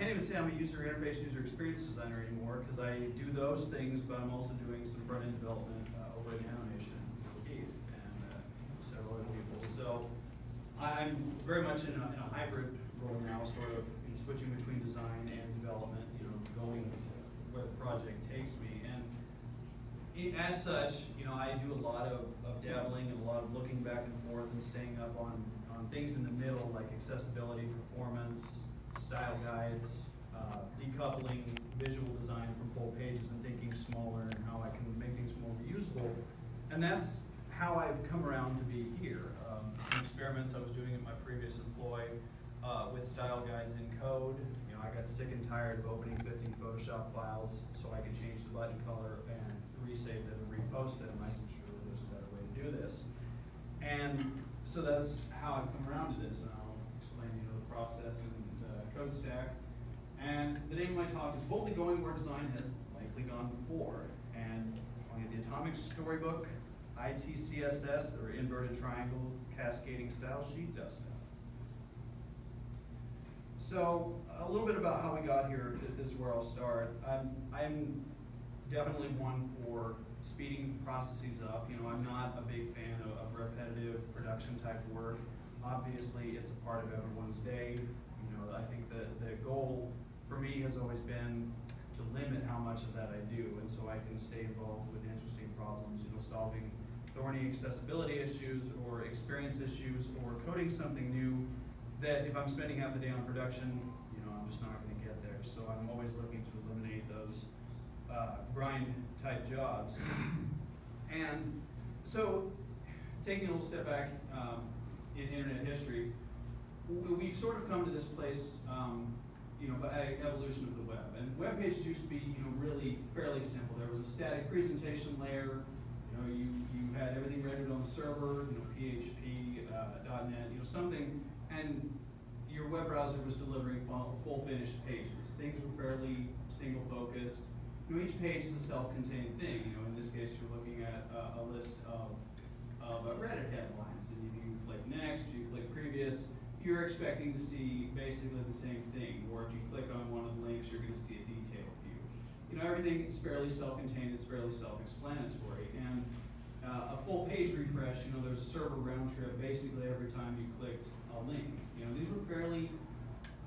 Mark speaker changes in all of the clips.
Speaker 1: can't even say I'm a user interface, user experience designer anymore, because I do those things, but I'm also doing some front-end development uh, over at Animation with Keith and uh, several other people. So I'm very much in a, in a hybrid role now, sort of you know, switching between design and development, you know, going where the project takes me. And as such, you know, I do a lot of, of dabbling and a lot of looking back and forth and staying up on, on things in the middle, like accessibility, performance, style guides, uh, decoupling visual design from full pages and thinking smaller and how I can make things more reusable. And that's how I've come around to be here. Um, some experiments I was doing at my previous employ uh, with style guides in code. You know, I got sick and tired of opening 50 Photoshop files so I could change the button color and resave them and repost them. I said, sure, there's a better way to do this. And so that's how I've come around to this. And I'll explain, you know, the process and code stack. And the name of my talk is boldly going where design has likely gone before. And the Atomic Storybook, ITCSS, or inverted triangle cascading style sheet stuff. So a little bit about how we got here is where I'll start. I'm, I'm definitely one for speeding processes up. You know, I'm not a big fan of, of repetitive production type work. Obviously, it's a part of everyone's day. Know, I think the, the goal for me has always been to limit how much of that I do, and so I can stay involved with interesting problems, you know, solving thorny accessibility issues or experience issues or coding something new that if I'm spending half the day on production, you know, I'm just not gonna get there. So I'm always looking to eliminate those uh, grind type jobs. And so, taking a little step back um, in internet history, we've sort of come to this place, um, you know, by evolution of the web. And web pages used to be, you know, really fairly simple. There was a static presentation layer. You know, you, you had everything rendered on the server, you know, PHP, uh, .NET, you know, something, and your web browser was delivering full, finished pages. Things were fairly single focused. You know, each page is a self-contained thing. You know, in this case, you're looking at uh, a list of, of uh, Reddit headlines, and you you click next, you click previous, you're expecting to see basically the same thing. Or if you click on one of the links, you're going to see a detailed view. You know, everything is fairly self-contained, it's fairly self-explanatory. And uh, a full page refresh, you know, there's a server round trip basically every time you clicked a link. You know, these were fairly,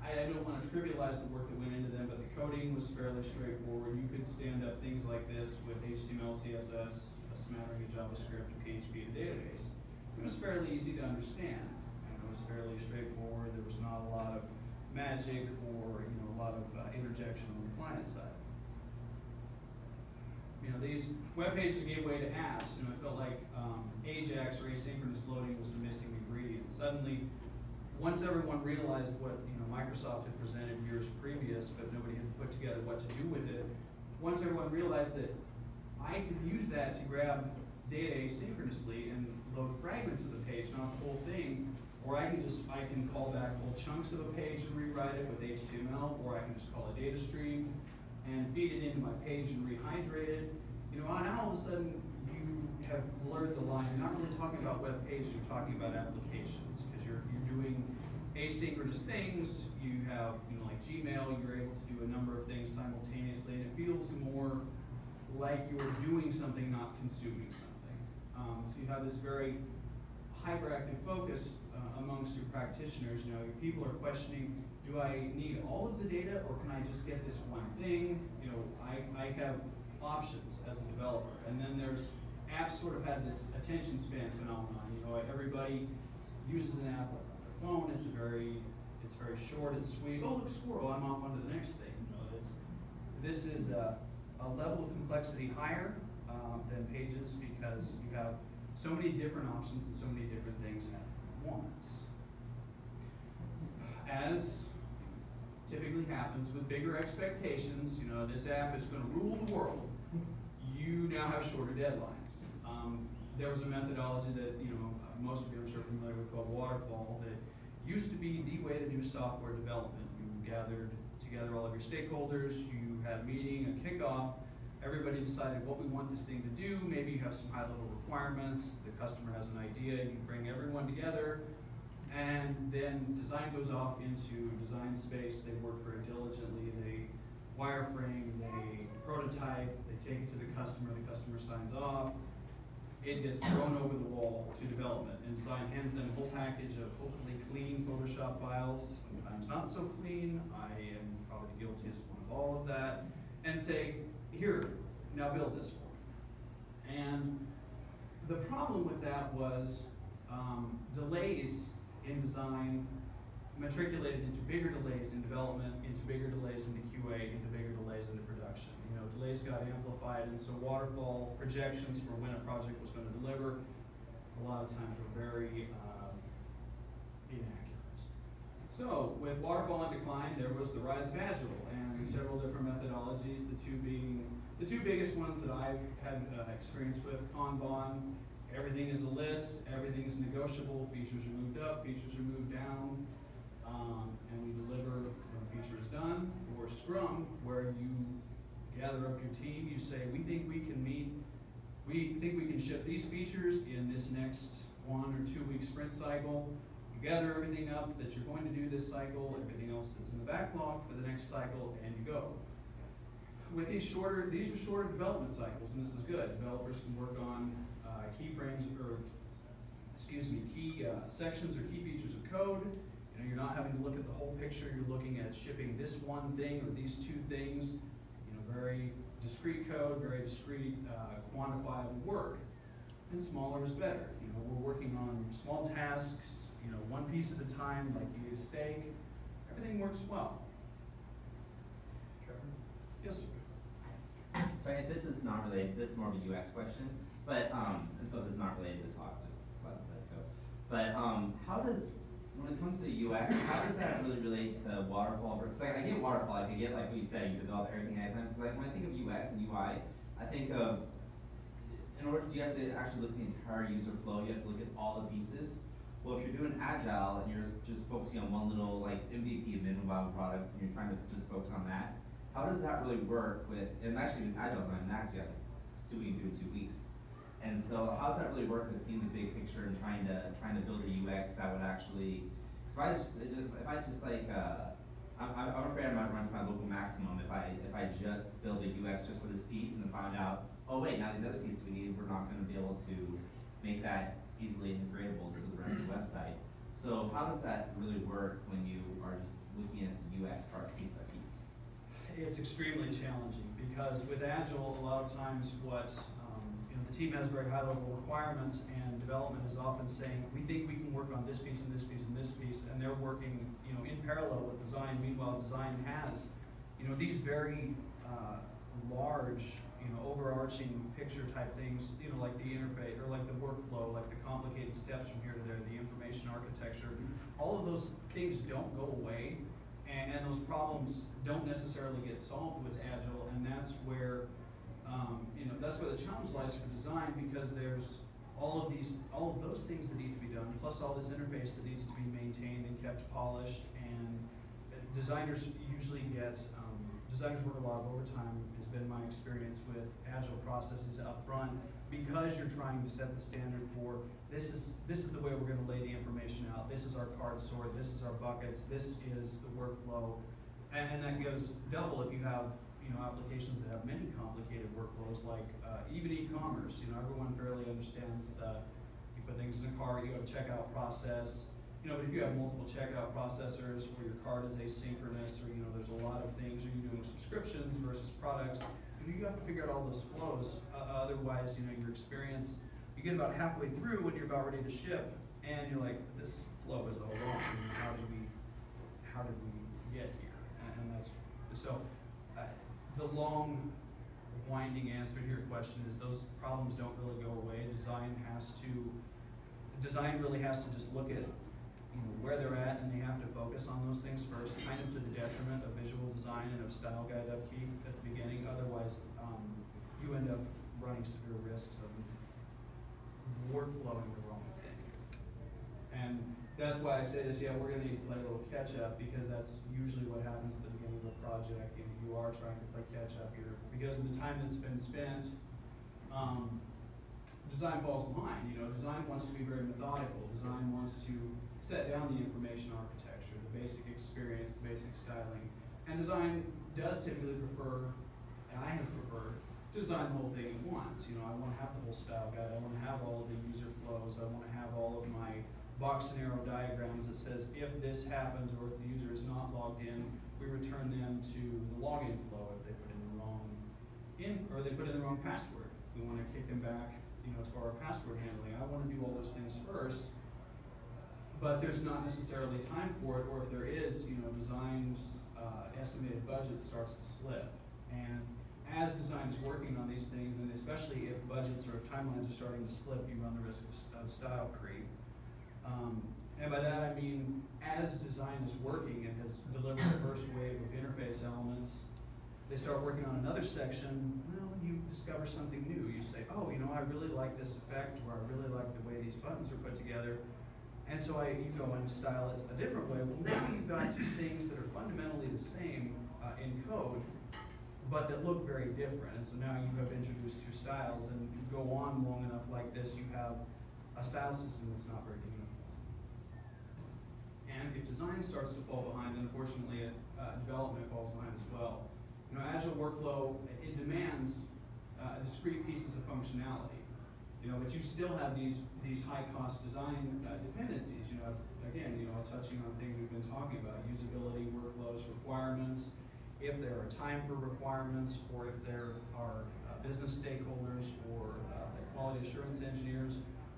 Speaker 1: I, I don't want to trivialize the work that went into them, but the coding was fairly straightforward. You could stand up things like this with HTML, CSS, a smattering of JavaScript, a PHP, and a database. It was fairly easy to understand. Was fairly straightforward. There was not a lot of magic or, you know, a lot of uh, interjection on the client side you know, these web pages gave way to apps. You know, it felt like um, Ajax or asynchronous loading was the missing ingredient. Suddenly, once everyone realized what you know Microsoft had presented years previous, but nobody had put together what to do with it. Once everyone realized that I could use that to grab data asynchronously and load fragments of the page, not the whole thing, or I can just I can call back whole chunks of a page and rewrite it with HTML, or I can just call a data stream and feed it into my page and rehydrate it. You know, now all of a sudden you have blurred the line. You're not really talking about web pages, you're talking about applications because you're, you're doing asynchronous things. You have, you know, like Gmail, you're able to do a number of things simultaneously, and it feels more like you're doing something, not consuming something. Um, so you have this very hyperactive focus uh, amongst your practitioners. You know, people are questioning do I need all of the data or can I just get this one thing? You know, I, I have options as a developer. And then there's apps sort of had this attention span phenomenon. You know, everybody uses an app on their phone. It's very, it's very short, it's sweet. Oh, look, squirrel, I'm off onto the next thing. You know, this is a, a level of complexity higher um, than pages because you have so many different options and so many different things at once. As typically happens with bigger expectations, you know, this app is going to rule the world, you now have shorter deadlines. Um, there was a methodology that, you know, most of you I'm sure are familiar with called waterfall that used to be the way to do software development. You gathered together all of your stakeholders, you had a meeting, a kickoff, everybody decided what we want this thing to do, maybe you have some high level requirements, the customer has an idea, you bring everyone together, And then design goes off into design space, they work very diligently, they wireframe, they prototype, they take it to the customer, the customer signs off. It gets thrown over the wall to development, and design hands them a whole package of hopefully clean Photoshop files, sometimes not so clean, I am probably the guiltiest one of all of that, and say, here, now build this for me. And the problem with that was um, delays in design matriculated into bigger delays in development, into bigger delays into QA, into bigger delays into production. You know, delays got amplified, and so waterfall projections for when a project was going to deliver, a lot of times were very uh, inaccurate. So, with waterfall in decline, there was the rise of Agile and several different methodologies, the two being, the two biggest ones that I've had uh, experience with, Kanban, everything is a list, everything is negotiable, features are moved up, features are moved down, um, and we deliver when a feature is done, or Scrum, where you gather up your team, you say, we think we can meet, we think we can ship these features in this next one or two week sprint cycle. Gather everything up that you're going to do this cycle, everything else that's in the backlog for the next cycle, and you go. With these shorter, these are shorter development cycles, and this is good. Developers can work on uh, keyframes or, excuse me, key uh, sections or key features of code. You know, you're not having to look at the whole picture. You're looking at shipping this one thing or these two things. You know, very discrete code, very discrete, uh, quantifiable work. And smaller is better. You know, we're working on small tasks. You know, one piece at a time, like you eat a steak. Everything works well. Yes, sir.
Speaker 2: Sorry, this is not related, this is more of a UX question, but, um, and so this is not related to the talk, just let that go. But, um, how does, when it comes to UX, how does that really relate to waterfall? Because like, I get waterfall, like, I get like what you said, you develop everything at of time, because like, when I think of UX and UI, I think of, in order to, you have to actually look at the entire user flow, you have to look at all the pieces. Well, if you're doing agile and you're just focusing on one little like MVP, minimum viable product, and you're trying to just focus on that, how does that really work with, and actually in agile have to see what you can do in two weeks. And so how does that really work with seeing the big picture and trying to, trying to build a UX that would actually, so I just, if I just like, uh, I'm, I'm afraid I might run to my local maximum if I, if I just build a UX just for this piece and then find out, oh wait, now these other pieces we need, we're not gonna be able to make that easily integratable to the rest of the website. So how does that really work when you are just looking at the UX part piece by piece?
Speaker 1: It's extremely challenging because with Agile, a lot of times what, um, you know, the team has very high level requirements and development is often saying, we think we can work on this piece and this piece and this piece, and they're working, you know, in parallel with design. Meanwhile, design has, you know, these very, uh, large, you know, overarching picture type things, you know, like the interface, or like the workflow, like the complicated steps from here to there, the information architecture. All of those things don't go away, and, and those problems don't necessarily get solved with Agile, and that's where, um, you know, that's where the challenge lies for design, because there's all of these, all of those things that need to be done, plus all this interface that needs to be maintained and kept polished, and designers usually get, um, designers work a lot of overtime, has been my experience with Agile processes up front, because you're trying to set the standard for, this is, this is the way we're gonna lay the information out, this is our card sort, this is our buckets, this is the workflow. And, and that goes double if you have, you know, applications that have many complicated workflows, like, uh, even e-commerce, you know, everyone fairly understands the, you put things in a cart, you have a checkout process, you know, but if you have multiple checkout processors where your card is asynchronous, or, you know, there's a lot of things, or you're doing subscriptions versus products, you, have to figure out all those flows, uh, otherwise, you know, your experience, you get about halfway through when you're about ready to ship, and you're like, this flow is all wrong, how did we, how did we get here? And, and that's, so, uh, the long, winding answer to your question is those problems don't really go away, design has to, design really has to just look at, you know, where they're at, and they have to focus on those things first, kind of to the detriment of visual design and of style guide upkeep at the beginning, otherwise, um, you end up running severe risks of workflowing the wrong thing. And that's why I say this, yeah, we're gonna need to play a little catch up, because that's usually what happens at the beginning of a project, and you are trying to play catch up here, because of the time that's been spent, um, design falls behind, you know, design wants to be very methodical, design wants to set down the information architecture, the basic experience, the basic styling. And design does typically prefer, and I have preferred, design the whole thing at once. You know, I wanna have the whole style guide, I wanna have all of the user flows, I wanna have all of my box and arrow diagrams that says if this happens or if the user is not logged in, we return them to the login flow if they put in the wrong in, or they put in the wrong password. We wanna kick them back, you know, to our password handling. I wanna do all those things first but there's not necessarily time for it, or if there is, you know, design's uh, estimated budget starts to slip. And as design is working on these things, and especially if budgets or timelines are starting to slip, you run the risk of, of style creep. Um, and by that I mean, as design is working and has delivered the first wave of interface elements, they start working on another section, well, you discover something new. You say, oh, you know, I really like this effect, or I really like the way these buttons are put together. And so I, you go and style it a different way. Well, now you've got two things that are fundamentally the same uh, in code, but that look very different. And so now you have introduced two styles, and you go on long enough like this, you have a style system that's not very uniform. And if design starts to fall behind, then unfortunately, it, uh, development falls behind as well. You know, agile workflow, it demands uh, discrete pieces of functionality. You know, but you still have these these high cost design uh, dependencies. You know, again, you know, touching on things we've been talking about: usability, workflows, requirements. If there are time for requirements, or if there are uh, business stakeholders or uh, quality assurance engineers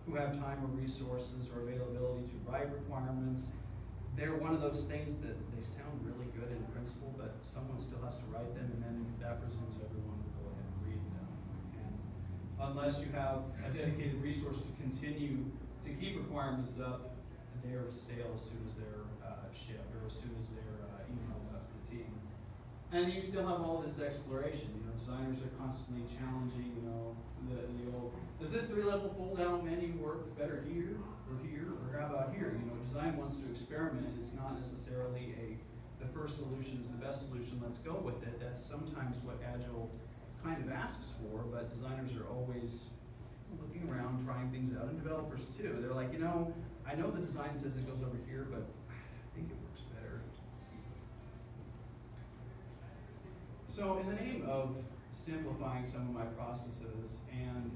Speaker 1: who have time or resources or availability to write requirements, they're one of those things that they sound really good in principle, but someone still has to write them, and then that presumes everyone will go ahead and read them. And unless you have a dedicated resource to continue to keep requirements up, they're stale as soon as they're uh, shipped or as soon as they're uh, emailed out to the team. And you still have all this exploration. You know, designers are constantly challenging. You know, the, the old does this three-level fold-down menu work better here or here or how about here? You know, design wants to experiment. It's not necessarily a the first solution is the best solution. Let's go with it. That's sometimes what Agile kind of asks for, but designers are always looking around, trying things out, and developers too. They're like, you know, I know the design says it goes over here, but I think it works better. So in the name of simplifying some of my processes and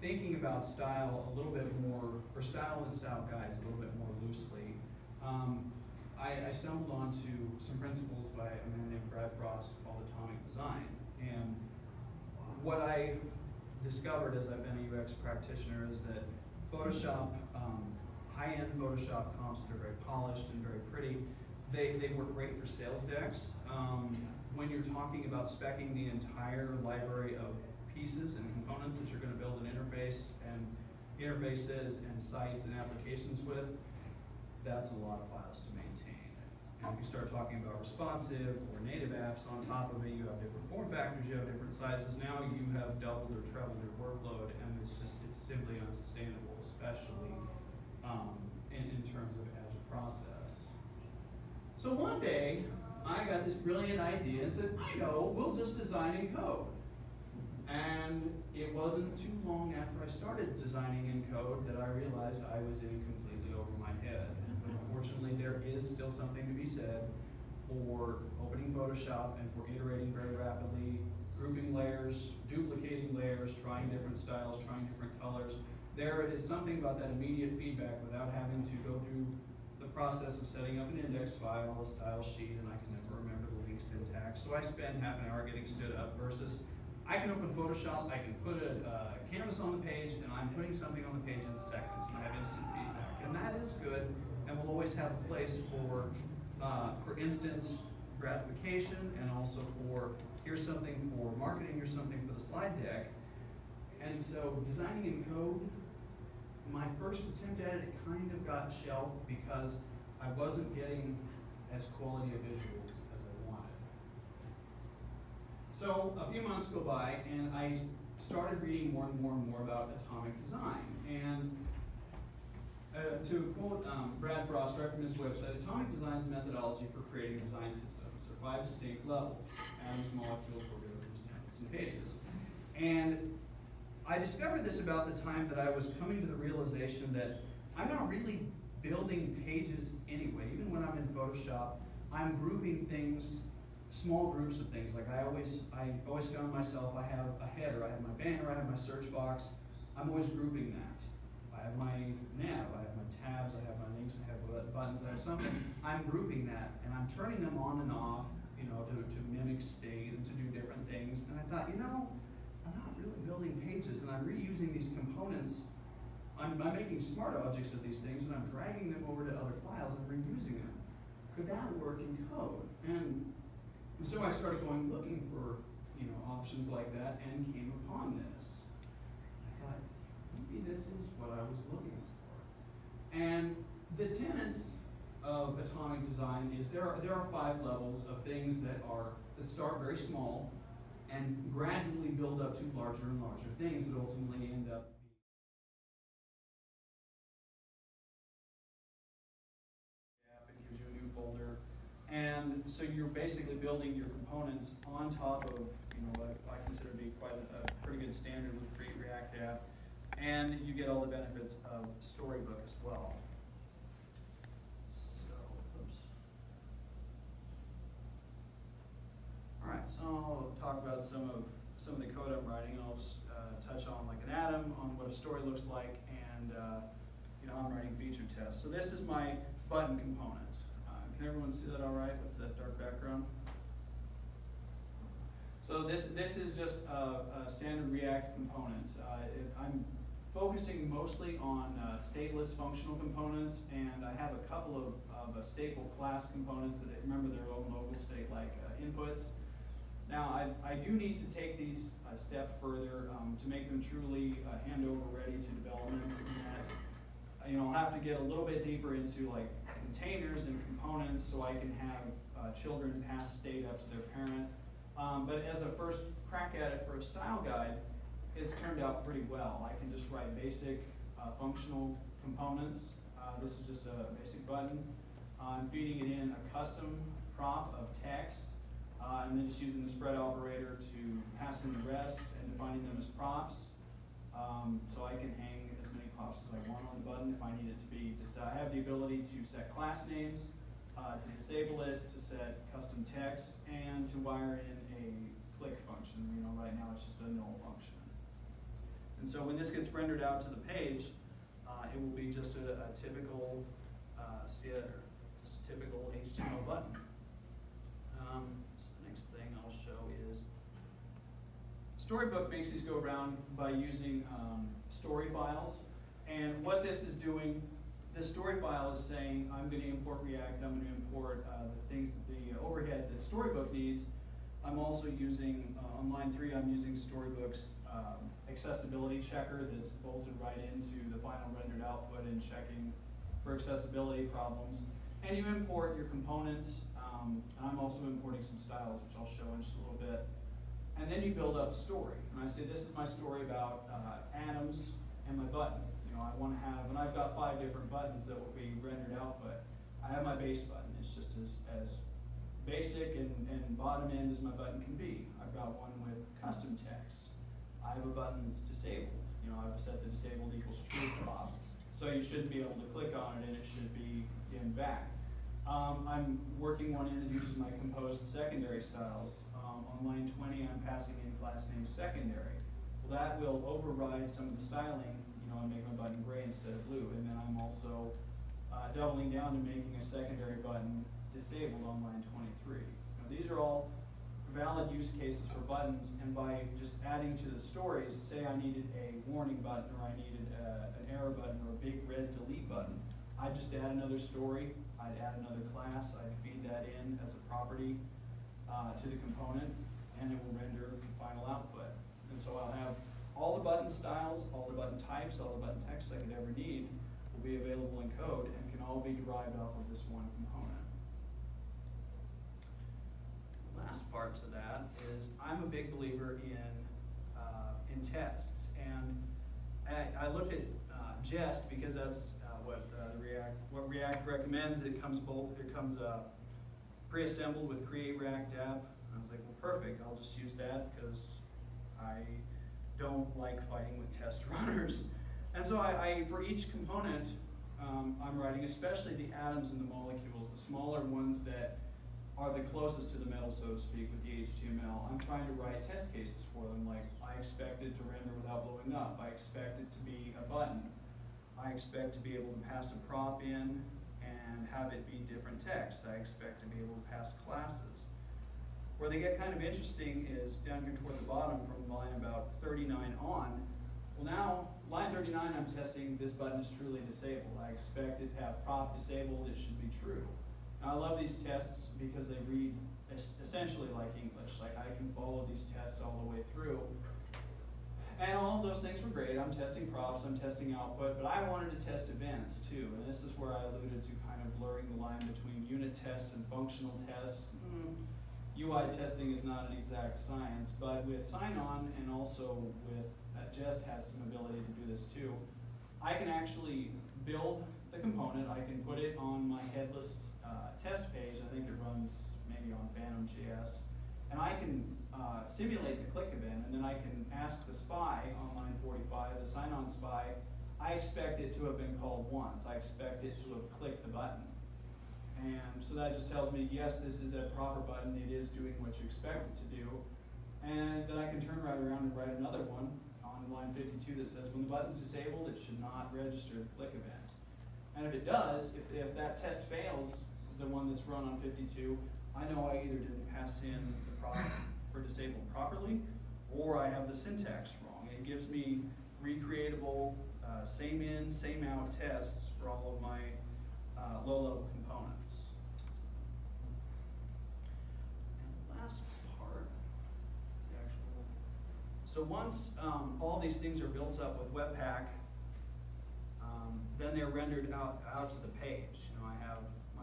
Speaker 1: thinking about style a little bit more, or style and style guides a little bit more loosely, um, I, I stumbled onto some principles by a man named Brad Frost called Atomic Design. And what I discovered as I've been a UX practitioner is that Photoshop, um, high-end Photoshop comps that are very polished and very pretty, they, they work great for sales decks. Um, when you're talking about specing the entire library of pieces and components that you're going to build an interface and interfaces and sites and applications with, that's a lot of files if you start talking about responsive or native apps on top of it, you have different form factors, you have different sizes. Now you have doubled or trebled your workload, and it's just, it's simply unsustainable, especially um, in, in terms of agile process. So one day, I got this brilliant idea and said, I know, we'll just design in code. And it wasn't too long after I started designing in code that I realized I was in completely over my head unfortunately, there is still something to be said for opening Photoshop and for iterating very rapidly, grouping layers, duplicating layers, trying different styles, trying different colors. There is something about that immediate feedback without having to go through the process of setting up an index file, a style sheet, and I can never remember the link syntax. So I spend half an hour getting stood up versus I can open Photoshop, I can put a uh, canvas on the page, and I'm putting something on the page in seconds, and I have instant feedback. And that is good, and will always have a place for, uh, for instant gratification and also for here's something for marketing, here's something for the slide deck. And so designing in code, my first attempt at it, it kind of got shelved because I wasn't getting as quality of visuals as I wanted. So a few months go by and I started reading more and more and more about atomic design. And uh, to quote um, Brad Frost right from his website, Atomic Design's methodology for creating design systems are five distinct levels, atoms, molecules, organisms, templates, and pages. And I discovered this about the time that I was coming to the realization that I'm not really building pages anyway, even when I'm in Photoshop, I'm grouping things, small groups of things, like I always, I always found myself, I have a header, I have my banner, I have my search box, I'm always grouping that. I have my nav, I have tabs, I have my links, I have buttons, I have something, I'm grouping that, and I'm turning them on and off, you know, to, to mimic state and to do different things, and I thought, you know, I'm not really building pages, and I'm reusing these components I'm, I'm making smart objects of these things and I'm dragging them over to other files and reusing them. Could that work in code? And so I started going looking for, you know, options like that and came upon this. I thought, maybe this is what I was looking for. And the tenets of atomic design is there are, there are five levels of things that are, that start very small and gradually build up to larger and larger things that ultimately end up gives you a new folder. And so you're basically building your components on top of, you know, what I consider to be quite a, a pretty good standard with Create React App. And you get all the benefits of Storybook as well. So, oops. All right, so I'll talk about some of, some of the code I'm writing. I'll just, uh, touch on like an atom, on what a story looks like, and, uh, you know, I'm writing feature tests. So this is my button component. Uh, can everyone see that all right with the dark background? So this, this is just a, a standard React component. Uh, it, I'm focusing mostly on uh, stateless functional components, and I have a couple of, of uh, stateful class components that remember their own local state-like uh, inputs. Now, I, I do need to take these a step further um, to make them truly uh, handover ready to development. And, you know, I'll have to get a little bit deeper into like containers and components so I can have children pass state up to their parent. Um, but as a first crack at it for a style guide, it's turned out pretty well. I can just write basic uh, functional components. Uh, this is just a basic button. I'm feeding it in a custom prop of text, uh, and then just using the spread operator to pass in the rest and defining them as props. Um, so I can hang as many props as I want on the button if I need it to be. Just, I have the ability to set class names, uh, to disable it, to set custom text, and to wire in a click function. You know, right now it's just a null function. And so when this gets rendered out to the page, uh, it will be just a, a typical, uh, just a typical HTML button. Um, so the next thing I'll show is Storybook makes these go around by using um, story files. And what this is doing, the story file is saying, I'm going to import React, I'm going to import uh, the things, the overhead that Storybook needs. I'm also using, uh, on line three, I'm using Storybook's um, accessibility checker that's bolted right into the final rendered output and checking for accessibility problems. And you import your components, um, and I'm also importing some styles, which I'll show in just a little bit. And then you build up a story. And I say, this is my story about uh, atoms and my button. You know, I want to have, and I've got five different buttons that will be rendered output. I have my base button. It's just as, as basic and, and bottom end as my button can be. I've got one with custom text. I have a button that's disabled. You know, I've set the disabled equals true prop. So you shouldn't be able to click on it and it should be dimmed back. Um, I'm working one in that uses my composed secondary styles. Um, on line 20, I'm passing in class name secondary. Well, that will override some of the styling, you know, and make my button gray instead of blue. And then I'm also uh, doubling down to making a secondary button disabled on line 23. Now, these are all valid use cases for buttons, and by just adding to the stories, say I needed a warning button, or I needed a, an error button, or a big red delete button, I'd just add another story, I'd add another class, I'd feed that in as a property uh, to the component, and it will render the final output. And so I'll have all the button styles, all the button types, all the button text I could ever need will be available in code and can all be derived off of this one component. The Last part to that is I'm a big believer in, uh, in tests. And I, I looked at uh, Jest because that's uh, what uh, React, what React recommends. It comes both, it comes uh, pre-assembled with Create React App. And I was like, well, perfect, I'll just use that because I don't like fighting with test runners. And so I, I for each component, um, I'm writing, especially the atoms and the molecules, the smaller ones that are the closest to the metal, so to speak, with the HTML. I'm trying to write test cases for them, like I expect it to render without blowing up. I expect it to be a button. I expect to be able to pass a prop in and have it be different text. I expect to be able to pass classes. Where they get kind of interesting is down here toward the bottom from line about 39 on. Well now, line 39 I'm testing this button is truly disabled. I expect it to have prop disabled, it should be true. I love these tests because they read es- essentially like English, like I can follow these tests all the way through. And all of those things were great, I'm testing props, I'm testing output, but I wanted to test events too. And this is where I alluded to kind of blurring the line between unit tests and functional tests. Hmm, UI testing is not an exact science, but with Sinon and also with, uh, Jest has some ability to do this too. I can actually build the component, I can put it on my headless, uh, test page, I think it runs maybe on Phantom.js. And I can, uh, simulate the click event, and then I can ask the spy on line forty-five, the Sinon spy, I expect it to have been called once, I expect it to have clicked the button. And so that just tells me, yes, this is a proper button, it is doing what you expect it to do. And then I can turn right around and write another one on line fifty-two that says, when the button's disabled, it should not register the click event. And if it does, if, if that test fails, the one that's run on fifty-two, I know I either didn't pass in the prop for disabled properly, or I have the syntax wrong. It gives me recreatable, uh, same in, same out tests for all of my, uh, low-level components. And last part, the actual, so once, um, all these things are built up with Webpack, um, then they're rendered out, out to the page. You know, I have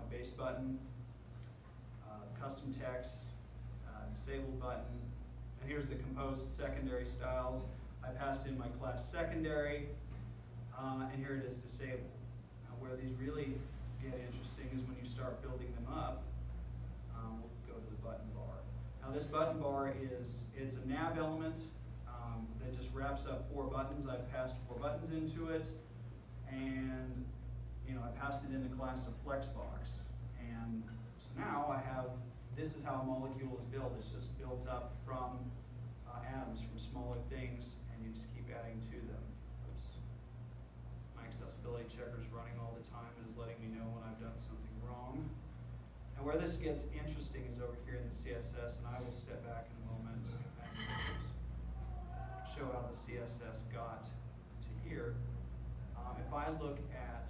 Speaker 1: base button, uh, custom text, uh, disabled button, and here's the composed secondary styles. I passed in my class secondary, uh, and here it is disabled. Now, where these really get interesting is when you start building them up. Um, we'll go to the button bar. Now, this button bar is, it's a nav element, um, that just wraps up four buttons. I've passed four buttons into it, and, you know, I passed it in the class of Flexbox. And so now I have, this is how a molecule is built. It's just built up from uh, atoms, from smaller things, and you just keep adding to them. Oops. My accessibility checker is running all the time and is letting me know when I've done something wrong. And where this gets interesting is over here in the CSS, and I will step back in a moment and show how the CSS got to here. Um, if I look at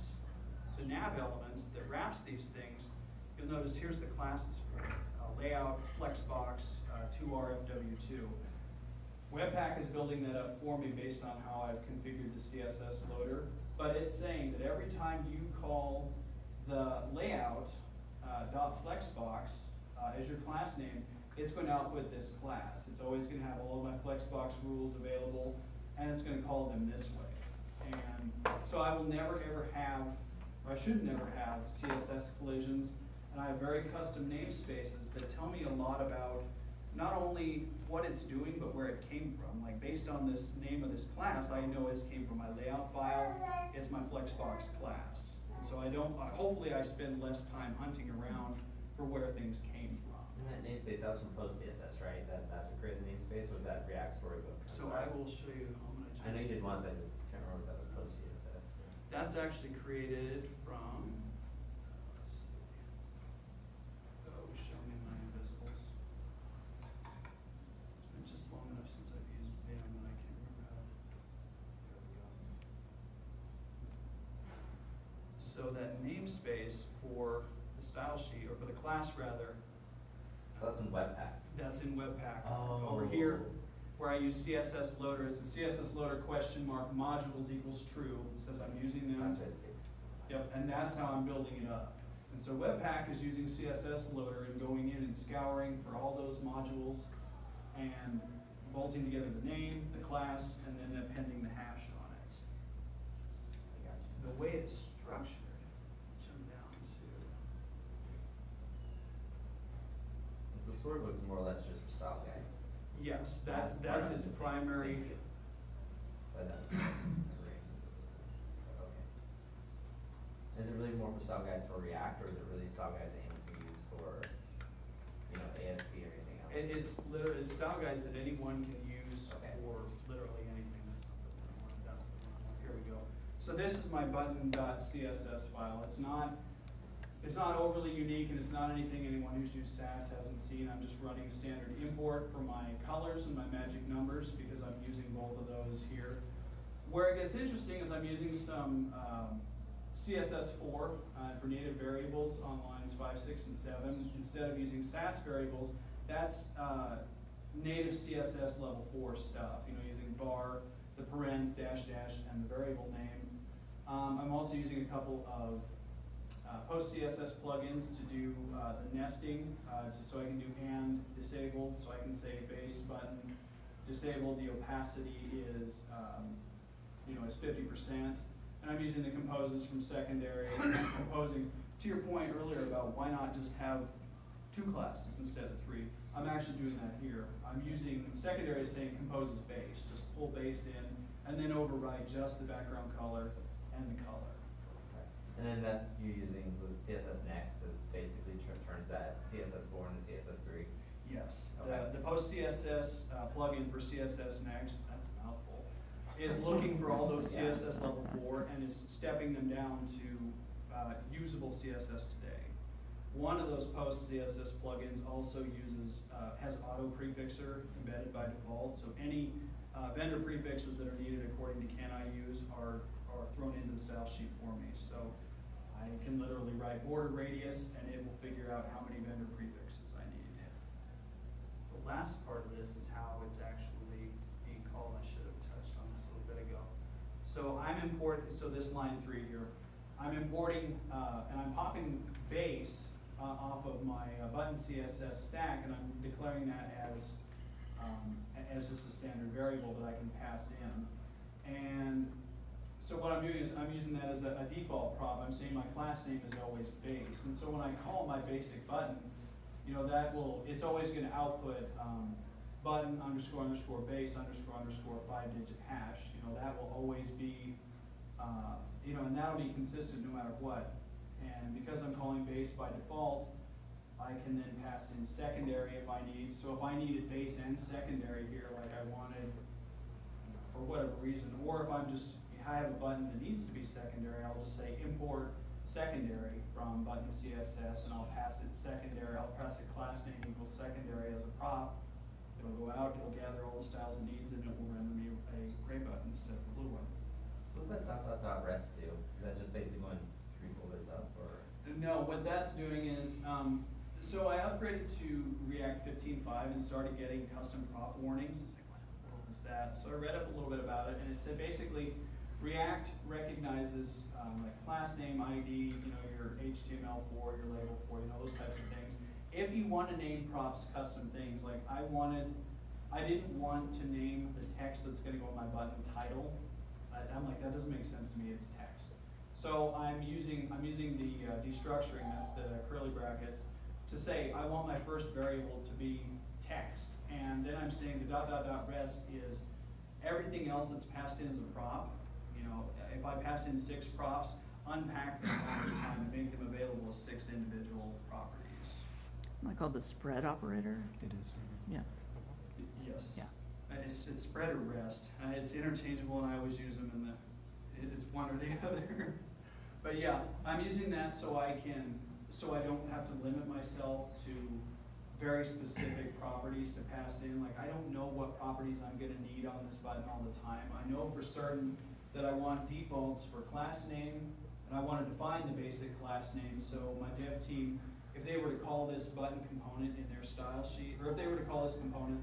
Speaker 1: the nav elements that wraps these things, you'll notice here's the classes for. Uh, layout, flexbox, uh, 2RFW2. Webpack is building that up for me based on how I've configured the CSS loader, but it's saying that every time you call the layout uh, dot flexbox uh, as your class name, it's going to output this class. It's always going to have all of my flexbox rules available, and it's going to call them this way. And so I will never ever have, I should never have CSS collisions, and I have very custom namespaces that tell me a lot about not only what it's doing, but where it came from. Like based on this name of this class, I know it came from my layout file, it's my Flexbox class. And so I don't, uh, hopefully I spend less time hunting around for where things came from.
Speaker 2: And that namespace, that was from PostCSS, right? That, that's what created the namespace, or was that React Storybook?
Speaker 1: So. I will show you, I'm gonna.
Speaker 2: I know you did once, I just can't remember if that was PostCSS.
Speaker 1: That's actually created from. Uh, oh, show me my invisibles. It's been just long enough since I've used Vim and I can't remember how. There we go. So that namespace for the style sheet, or for the class rather,
Speaker 2: So that's in Webpack.
Speaker 1: that's in Webpack.
Speaker 2: Oh.
Speaker 1: Over here, where I use CSS loader, it's a CSS loader question mark modules equals true, it says I'm using them.
Speaker 2: That's right, it's.
Speaker 1: Yep, and that's how I'm building it up. And so Webpack is using CSS loader and going in and scouring for all those modules and bolting together the name, the class, and then appending the hash on it.
Speaker 2: I got you.
Speaker 1: The way it's structured, jump down to,
Speaker 2: And so Storybook is more or less just for style guides.
Speaker 1: Yes, that's, that's its primary,
Speaker 2: thank you. So that's- Okay. Is it really more for style guides for React, or is it really style guides that anyone can use for, you know, ASP or anything else?
Speaker 1: It, it's literally, it's style guides that anyone can use
Speaker 2: Okay.
Speaker 1: for literally anything, that's not the one that's the one I want, here we go. So this is my button.css file, it's not, it's not overly unique and it's not anything anyone who's used Sass hasn't seen, I'm just running standard import for my colors and my magic numbers, because I'm using both of those here. Where it gets interesting is I'm using some, um, CSS4 uh, for native variables on lines five, six, and seven. Instead of using Sass variables, that's uh, native CSS level four stuff, you know, using var, the parens, dash, dash, and the variable name. Um, I'm also using a couple of uh, PostCSS plugins to do uh, the nesting, uh, so I can do and disabled, so I can say base button disabled, the opacity is, um, you know, is fifty percent. And I'm using the composes from secondary, composing, to your point earlier about why not just have two classes instead of three. I'm actually doing that here. I'm using, secondary saying composes base, just pull base in, and then override just the background color and the color.
Speaker 2: And then that's you using the CSS next is basically turns that CSS four into CSS three.
Speaker 1: Yes,
Speaker 2: Okay.
Speaker 1: the, the PostCSS uh, plugin for CSS Next, that's a mouthful, is looking for all those
Speaker 2: Yeah.
Speaker 1: CSS level four and is stepping them down to uh, usable CSS today. One of those PostCSS plugins also uses, uh, has auto prefixer embedded by default, so any uh, vendor prefixes that are needed according to can I use are, are thrown into the style sheet for me. So I can literally write border radius and it will figure out how many vendor prefixes I need. The last part of this is how it's actually being called, I should have touched on this a little bit ago. So I'm importing, so this line three here, I'm importing, uh, and I'm popping base, uh, off of my uh, button CSS stack, and I'm declaring that as, um, as just a standard variable that I can pass in. And so what I'm doing is I'm using that as a, a default prop. I'm saying my class name is always base. And so when I call my basic button, you know, that will, it's always gonna output, um, button underscore underscore base underscore underscore five digit hash. You know, that will always be, uh, you know, and that'll be consistent no matter what. And because I'm calling base by default, I can then pass in secondary if I need. So if I needed base and secondary here, like I wanted, for whatever reason, or if I'm just, I have a button that needs to be secondary, I'll just say import secondary from button CSS, and I'll pass it secondary, I'll pass it class name equals secondary as a prop. It'll go out, it'll gather all the styles it needs, and it will render me a gray button instead of a blue one.
Speaker 2: So what's that dot dot dot rest do? Is that just basically going three folders up or?
Speaker 1: No, what that's doing is, um, so I upgraded to React fifteen five and started getting custom prop warnings. It's like, what the world is that? So I read up a little bit about it, and it said basically, React recognizes, um, like class name ID, you know, your HTML four, your label four, you know, those types of things. If you want to name props custom things, like I wanted, I didn't want to name the text that's gonna go on my button title. I, I'm like, that doesn't make sense to me, it's text. So I'm using, I'm using the uh, destructuring, that's the curly brackets, to say, I want my first variable to be text. And then I'm saying the dot dot dot rest is everything else that's passed in as a prop. You know, if I pass in six props, unpack them all the time and make them available as six individual properties.
Speaker 3: Am I called the spread operator?
Speaker 4: It is.
Speaker 3: Yeah,
Speaker 1: Yes.
Speaker 3: yeah.
Speaker 1: It's, it's spread or rest, uh, it's interchangeable and I always use them in the, it's one or the other. But yeah, I'm using that so I can, so I don't have to limit myself to very specific properties to pass in, like, I don't know what properties I'm gonna need on this button all the time. I know for certain that I want defaults for class name, and I wanna define the basic class name, so my dev team, if they were to call this button component in their style sheet, or if they were to call this component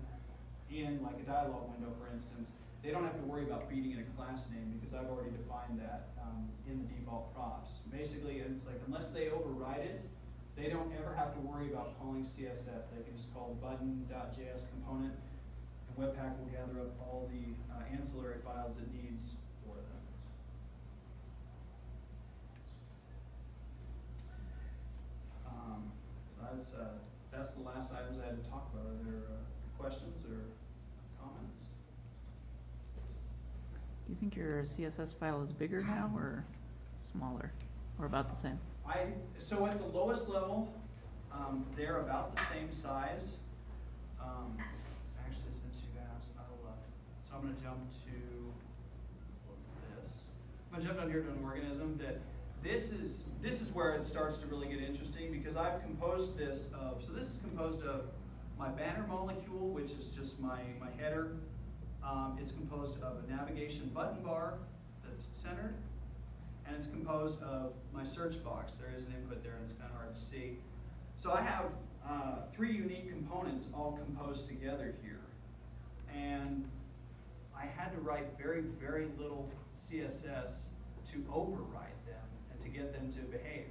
Speaker 1: in like a dialog window, for instance, they don't have to worry about feeding in a class name because I've already defined that um, in the default props. Basically, it's like unless they override it, they don't ever have to worry about calling CSS. They can just call button.js component, and Webpack will gather up all the uh, ancillary files it needs for them. Um, That's, uh, that's the last items I had to talk about. Are there uh, questions or comments?
Speaker 3: Do you think your CSS file is bigger now or smaller? or about the same?
Speaker 1: I, so at the lowest level, um, they're about the same size. Um, actually, since you've asked, I'll, uh, so I'm gonna jump to, what's this? I'm gonna jump down here to an organism that, this is, this is where it starts to really get interesting, because I've composed this of, so this is composed of my banner molecule, which is just my, my header. Um, it's composed of a navigation button bar that's centered, and it's composed of my search box. There is an input there, and it's kind of hard to see. So I have uh, three unique components all composed together here. And I had to write very, very little CSS to override them to get them to behave.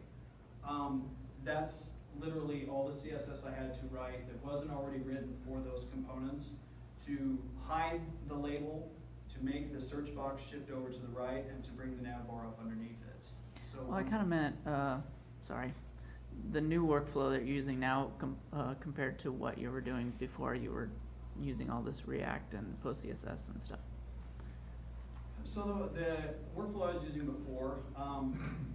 Speaker 1: Um, that's literally all the CSS I had to write that wasn't already written for those components to hide the label, to make the search box shift over to the right, and to bring the nav bar up underneath it. So
Speaker 3: Well, I kinda meant, uh, sorry, the new workflow that you're using now com- uh, compared to what you were doing before you were using all this React and PostCSS and stuff.
Speaker 1: So the the workflow I was using before, um,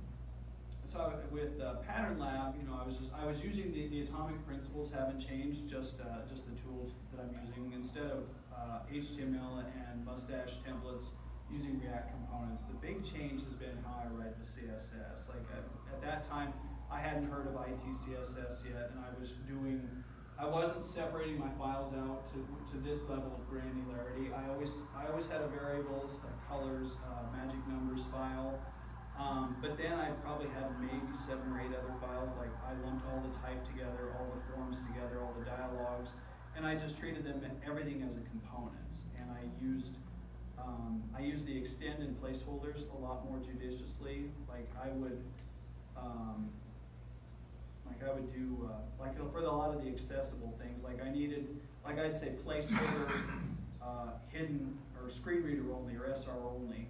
Speaker 1: so with uh, Pattern Lab, you know, I was just, I was using the, the atomic principles haven't changed, just, uh, just the tools that I'm using. Instead of uh, HTML and mustache templates, using React components. The big change has been how I write the CSS. Like at, at that time, I hadn't heard of ITCSS yet, and I was doing, I wasn't separating my files out to, to this level of granularity. I always, I always had a variables, a colors, uh, magic numbers file. Um, but then I probably had maybe seven or eight other files, like I lumped all the type together, all the forms together, all the dialogues, and I just treated them, everything as a component. And I used, um, I used the extend and placeholders a lot more judiciously. Like I would, um, like I would do, uh, like for the, a lot of the accessible things, like I needed, like I'd say placeholder, uh, hidden, or screen reader only, or SR only.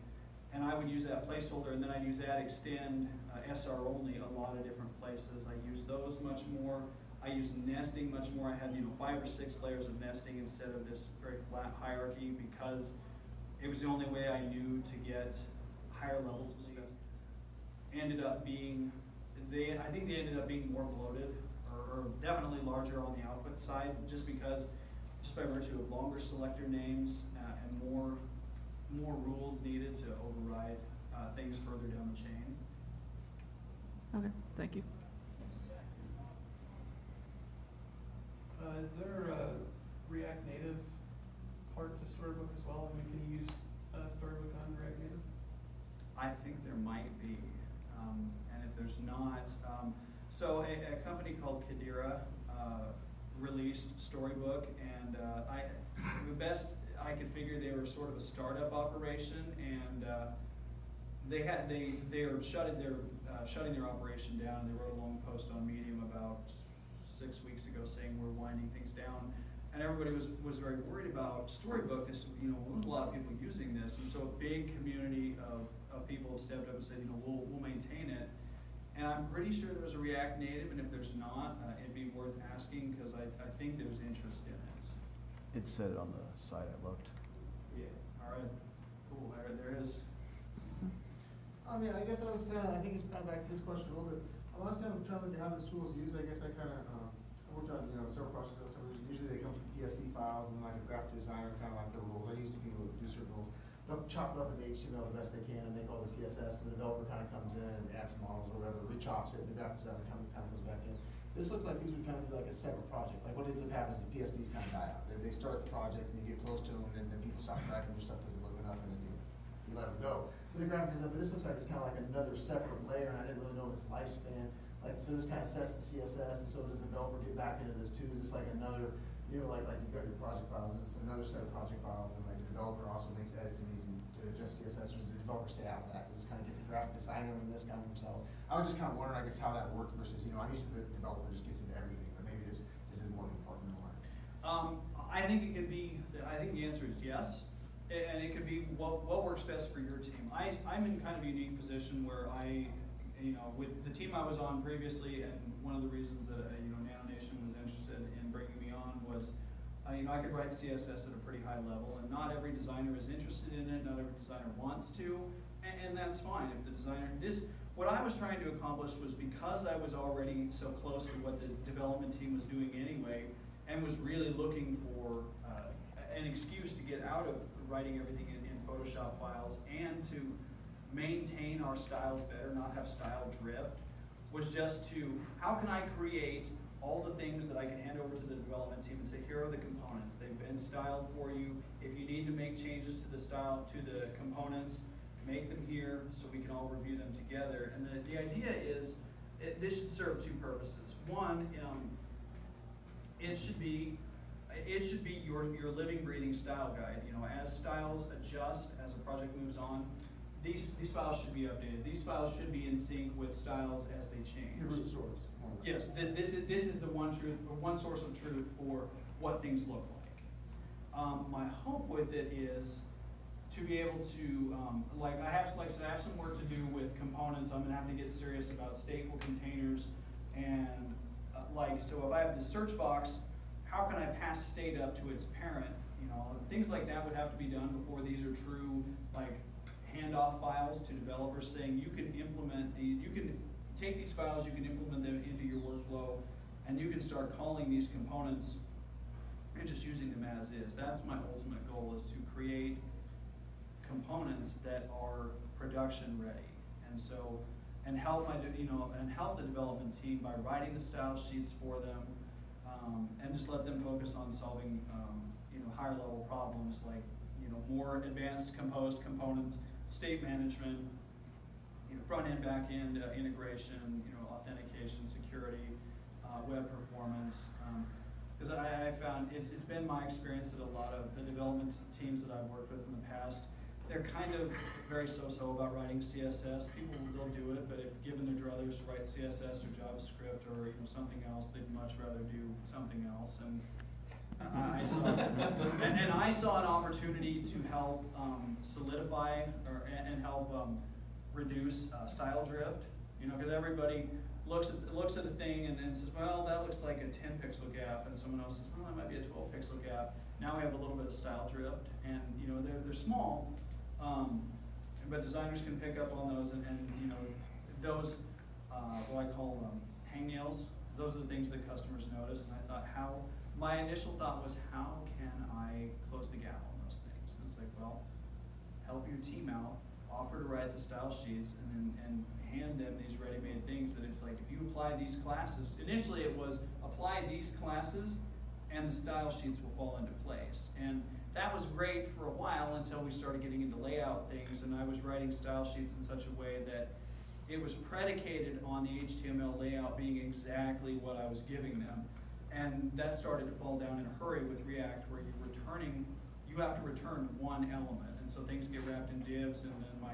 Speaker 1: And I would use that placeholder, and then I'd use that extend, uh, SR only, a lot of different places. I use those much more. I use nesting much more. I had, you know, five or six layers of nesting instead of this very flat hierarchy because it was the only way I knew to get higher levels of success. Ended up being, they, I think they ended up being more bloated or, or definitely larger on the output side just because, just by virtue of longer selector names uh, and more, more rules needed to override uh, things further down the chain.
Speaker 3: Okay, thank you.
Speaker 4: Uh, is there a React Native part to Storybook as well? I mean, can you use, uh, Storybook on React Native?
Speaker 1: I think there might be, um, and if there's not, um, so a, a company called Kadira, uh, released Storybook, and, uh, I, the best I could figure, they were sort of a startup operation, and, uh, they had, they, they are shutting their, uh, shutting their operation down, they wrote a long post on Medium about six weeks ago saying we're winding things down. And everybody was, was very worried about Storybook, this, you know, there's a lot of people using this, and so a big community of, of people have stepped up and said, you know, we'll, we'll maintain it. And I'm pretty sure there was a React Native, and if there's not, uh, it'd be worth asking, cause I, I think there's interest in it.
Speaker 5: It said it on the site I looked.
Speaker 1: Yeah, alright, cool, there, there is.
Speaker 6: I mean, I guess I was kinda, I think it's kind of back to this question a little bit. I was kind of trying to look at how this tool is used, I guess I kinda, um, I worked on, you know, several projects, on some usually they come from PSD files and like a graphic designer, kinda like the rules. I used to people who do certain rules. They'll chop it up in HTML the best they can and make all the CSS, and the developer kinda comes in and adds models or whatever, rechops it, and the graphic designer kinda, kinda goes back in. This looks like these would kind of be like a separate project, like what ends up happening is the PSDs kind of die out. They, they start the project and you get close to them, and then, people stop tracking your stuff doesn't look enough, and then you, you let them go. But the graphic design, but this looks like it's kind of like another separate layer, and I didn't really know its lifespan. Like, so this kind of sets the CSS, and so does the developer get back into this too? Is this like another, you know, like, like you've got your project files, this is another set of project files, and like the developer also makes edits in these and to adjust CSS, or the developers stay out of that? This kind of get the graphic designer and this kind of themselves? I was just kind of wondering, I guess, how that worked versus, you know, I'm used to the developer just gets into everything, but maybe this, this is more important more.
Speaker 1: Um, I think it could be, I think the answer is yes, and it could be what, what works best for your team. I, I'm in kind of a unique position where I, you know, with the team I was on previously, and one of the reasons that, uh, you know, Nanonation was interested in bringing me on was, you know, I could write CSS at a pretty high level, and not every designer is interested in it, not every designer wants to, and, and that's fine if the designer, this, what I was trying to accomplish was because I was already so close to what the development team was doing anyway, and was really looking for, uh, an excuse to get out of writing everything in, in Photoshop files and to maintain our styles better, not have style drift, was just to, how can I create all the things that I can hand over to the development team and say, here are the components, they've been styled for you. If you need to make changes to the style, to the components, make them here so we can all review them together. And the, the idea is, it, this should serve two purposes. One, um, it should be, it should be your, your living, breathing style guide. You know, as styles adjust, as a project moves on, these, these files should be updated. These files should be in sync with styles as they change.
Speaker 6: The root source.
Speaker 1: Yes, this, this is, this is the one truth, or one source of truth for what things look like. Um, my hope with it is to be able to, um, like, I have, like I I have some work to do with components, I'm gonna have to get serious about stateful containers, and, uh, like, so if I have the search box, how can I pass state up to its parent, you know, things like that would have to be done before these are true, like, handoff files to developers saying you can implement these, you can take these files, you can implement them into your workflow, and you can start calling these components and just using them as is. That's my ultimate goal, is to create components that are production ready. And so, and help my, you know, and help the development team by writing the style sheets for them, um, and just let them focus on solving, um, you know, higher level problems like, you know, more advanced composed components, state management, you know, front end, back end uh, integration, you know, authentication, security, uh, web performance. Because I, I found, it's, it's been my experience that a lot of the development teams that I've worked with in the past, they're kind of very so-so about writing CSS. People will do it, but if given their druthers to write CSS or JavaScript or, you know, something else, they'd much rather do something else. And I saw, and, and I saw an opportunity to help um, solidify or, and, and help um, reduce uh, style drift. You know, because everybody looks at, looks at a thing and then says, well, that looks like a ten pixel gap, and someone else says, well, that might be a twelve pixel gap. Now we have a little bit of style drift, and, you know, they're, they're small, um, but designers can pick up on those and, and, you know, those, uh, what I call, um, hangnails, those are the things that customers notice, and I thought, how, my initial thought was, how can I close the gap on those things? And it's like, well, help your team out, offer to write the style sheets, and then, and hand them these ready-made things that it's like, if you apply these classes, initially it was, apply these classes, and the style sheets will fall into place. And that was great for a while until we started getting into layout things, and I was writing style sheets in such a way that it was predicated on the HTML layout being exactly what I was giving them. And that started to fall down in a hurry with React, where you're returning, you have to return one element. And so things get wrapped in divs, and then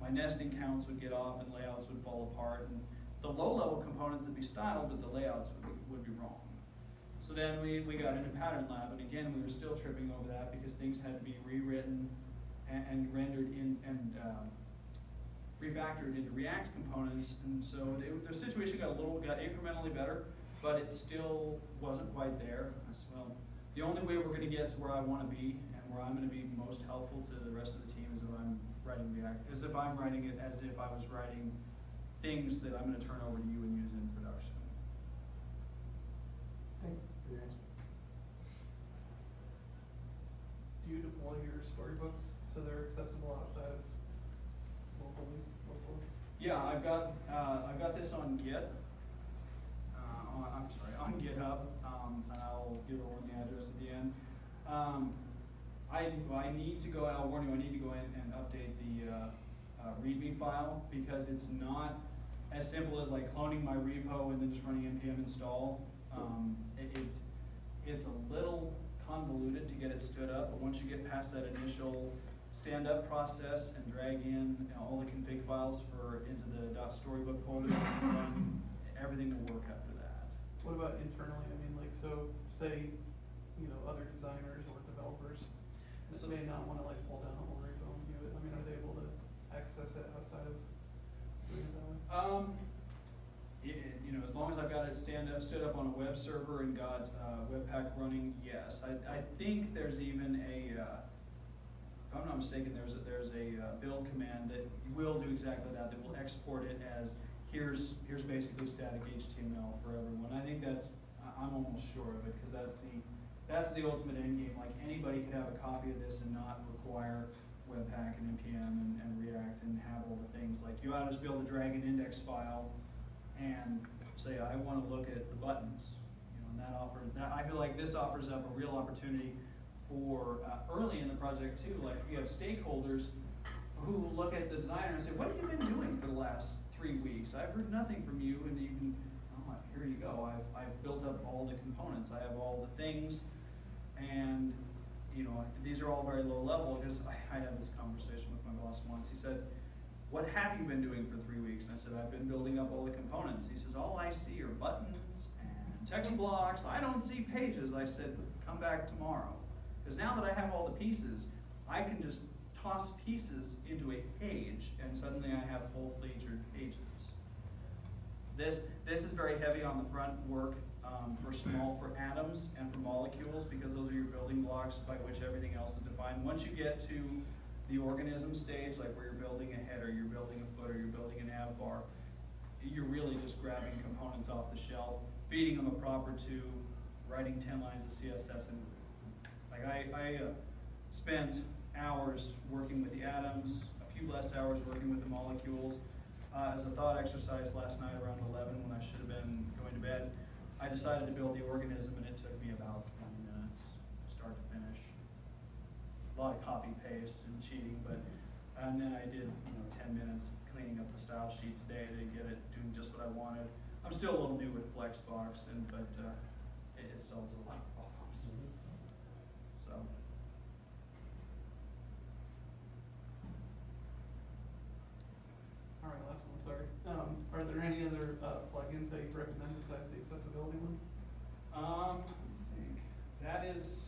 Speaker 1: my, my nesting counts would get off and layouts would fall apart. And the low-level components would be styled, but the layouts would be, would be wrong. So then we, we got into Pattern Lab, and again, we were still tripping over that because things had to be rewritten and, and rendered in, and, um, refactored into React components, and so they, the situation got a little, got incrementally better, but it still wasn't quite there. Well, the only way we're gonna get to where I wanna be and where I'm gonna be most helpful to the rest of the team is if I'm writing React, is if I'm writing it as if I was writing things that I'm gonna turn over to you and use in production.
Speaker 6: Thank you for your answer.
Speaker 4: Do you deploy your storybooks so they're accessible outside of locally, locally?
Speaker 1: Yeah, I've got, uh, I've got this on Git, uh, on, I'm sorry, on GitHub, um, and I'll give everyone the address at the end. Um, I, I need to go, I'll warn you, I need to go in and update the, uh, uh, README file, because it's not as simple as like cloning my repo and then just running npm install. Um, it, it, it's a little convoluted to get it stood up, but once you get past that initial stand-up process and drag in you know, all the config files for, into the .storybook folder, everything will work after that.
Speaker 4: What about internally? I mean, like, so say, you know, other designers or developers
Speaker 1: So-
Speaker 4: may not wanna like pull down a whole repo and view it. I mean, are they able to access it outside of doing that?
Speaker 1: Um, it, you know, as long as I've got it stand up, stood up on a web server and got, uh, Webpack running, yes. I, I think there's even a, uh, if I'm not mistaken, there's a, there's a uh, build command that will do exactly that, that will export it as, here's, here's basically static HTML for everyone. I think that's, I'm almost sure of it, because that's the, that's the ultimate end game. Like, anybody could have a copy of this and not require Webpack and NPM and, and React and have all the things. Like, you ought to just be able to drag an index file and say, I wanna look at the buttons. You know, and that offers, that, I feel like this offers up a real opportunity for, uh, early in the project too, like, you have stakeholders who look at the designer and say, what have you been doing for the last three weeks? I've heard nothing from you, and you can, oh, here you go, I've, I've built up all the components, I have all the things, and, you know, these are all very low level, because I, had this conversation with my boss once, he said, what have you been doing for three weeks? And I said, I've been building up all the components. He says, all I see are buttons and text blocks, I don't see pages. I said, come back tomorrow. Because now that I have all the pieces, I can just toss pieces into a page, and suddenly I have full-featured pages. This, this is very heavy on the front work um, for small, for atoms and for molecules, because those are your building blocks by which everything else is defined. Once you get to the organism stage, like where you're building a header, you're building a footer, you're building an av bar, you're really just grabbing components off the shelf, feeding them a proper tube, writing ten lines of CSS, and like I, I uh, hours working with the atoms, a few less hours working with the molecules. Uh, as a thought exercise last night around eleven, when I should have been going to bed, I decided to build the organism, and it took me about twenty minutes, to start to finish. A lot of copy paste and cheating, but, and then I did, you know, ten minutes cleaning up the style sheet today to get it doing just what I wanted. I'm still a little new with Flexbox, and, but, uh, it, it solves a lot of problems, so.
Speaker 4: All right, last one, sorry. Um, are there any other, uh, plugins that you recommend besides the accessibility one?
Speaker 1: Um, I think that is,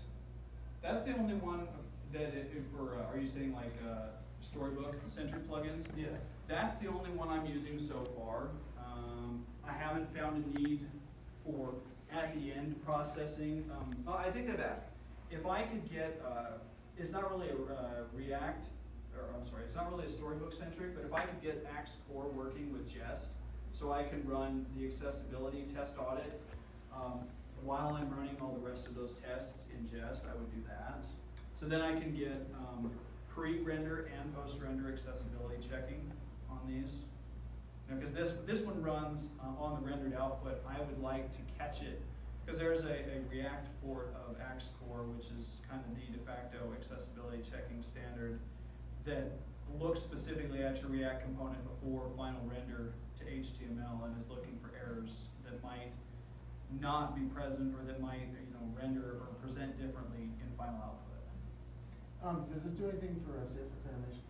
Speaker 1: that's the only one that it, for, uh, are you saying like, uh, storybook centric plugins?
Speaker 4: Yeah.
Speaker 1: That's the only one I'm using so far. Um, I haven't found a need for at the end processing. Um, oh, I take that back. If I could get, uh, it's not really a, uh, React, or I'm sorry, it's not really a storybook centric, but if I could get Axe Core working with Jest, so I can run the accessibility test audit, um, while I'm running all the rest of those tests in Jest, I would do that. So then I can get, um, pre-render and post-render accessibility checking on these. Because this, this one runs uh, on the rendered output, I would like to catch it, because there's a, a React port of Axe Core, which is kind of the de facto accessibility checking standard that looks specifically at your React component before final render to HTML and is looking for errors that might not be present or that might, you know, render or present differently in final output.
Speaker 6: Um, does this do anything for uh, CSS animation?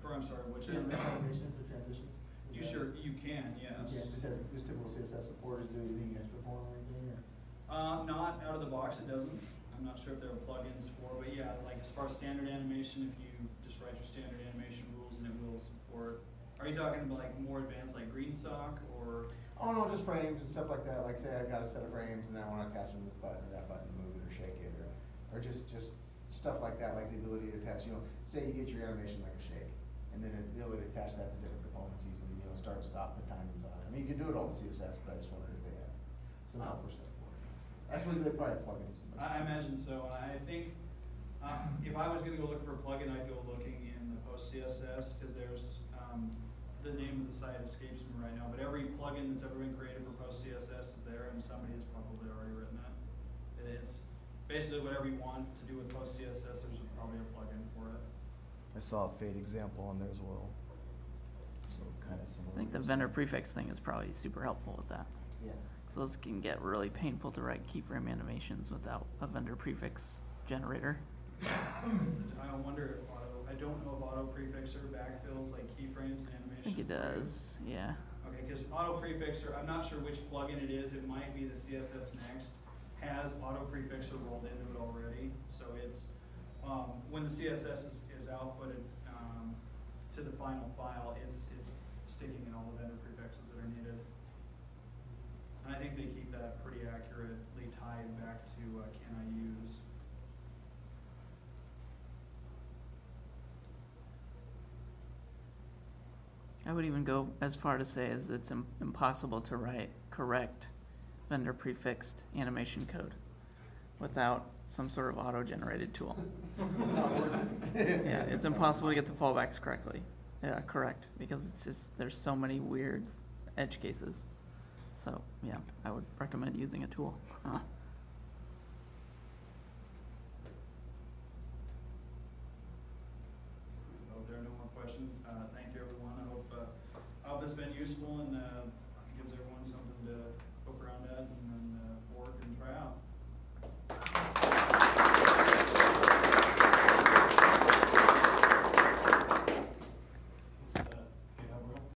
Speaker 1: For, I'm sorry, which is?
Speaker 6: CSS animations or transitions? Is
Speaker 1: You sure, you can, yes.
Speaker 6: Yeah, just has, just typical CSS support, is doing anything extra for them or anything, or?
Speaker 1: Uh, not out of the box, it doesn't. I'm not sure if there are plugins for, but yeah, like as far as standard animation, if you just write your standard animation rules and it will support. Are you talking about like more advanced like GreenSock or?
Speaker 6: Oh, no, just frames and stuff like that, like say I've got a set of frames and then I wanna attach them to this button or that button, to move it or shake it, or, or just, just stuff like that, like the ability to attach, you know, say you get your animation like a shake, and then the ability to attach that to different components easily, you know, start and stop, put timings on it. I mean, you can do it all in CSS, but I just wondered if they had some helper stuff for it. I suppose they probably have plugins. but-
Speaker 1: I imagine so, and I think, um, if I was gonna go looking for a plugin, I'd go looking in the PostCSS, cause there's, um, the name of the site escapes me right now, but every plugin that's ever been created for PostCSS is there, and somebody has probably already written it. And It's basically whatever you want to do with PostCSS, there's probably a plugin for it.
Speaker 5: I saw a Fade example on there as well. So kind of similar.
Speaker 3: I think the vendor prefix thing is probably super helpful with that.
Speaker 6: Yeah.
Speaker 3: 'Cause those can get really painful to write keyframe animations without a vendor prefix generator.
Speaker 1: Is it- I wonder if auto, I don't know if Autoprefixer backfills like keyframes and animation.
Speaker 3: I think it does, yeah.
Speaker 1: Okay, because Autoprefixer, I'm not sure which plugin it is, it might be the cssnext, has Autoprefixer rolled into it already, so it's, um, when the CSS is, is outputted, um, to the final file, it's, it's sticking in all the vendor prefixes that are needed. And I think they keep that pretty accurately tied back to, uh, can I use?
Speaker 3: I would even go as far to say as it's im- impossible to write correct vendor prefixed animation code without some sort of auto-generated tool.
Speaker 6: It's not worth it.
Speaker 3: Yeah, it's impossible to get the fallbacks correctly, yeah, correct, because it's just, there's so many weird edge cases. So, yeah, I would recommend using a tool.